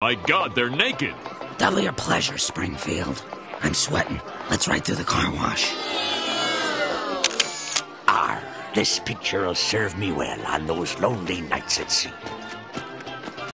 My god, they're naked! Double your pleasure, Springfield. I'm sweating. Let's ride through the car wash. Ah, this picture'll serve me well on those lonely nights at sea.